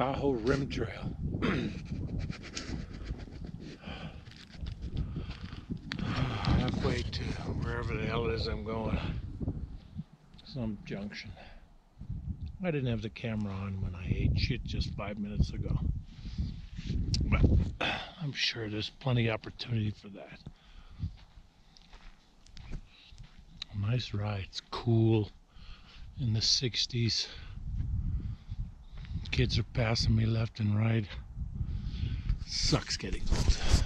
Tahoe Rim Trail. Halfway to wherever the hell it is I'm going. Some junction. I didn't have the camera on when I ate shit just five minutes ago. But I'm sure there's plenty of opportunity for that. Nice ride. It's cool in the 60s. Kids are passing me left and right. Sucks getting old.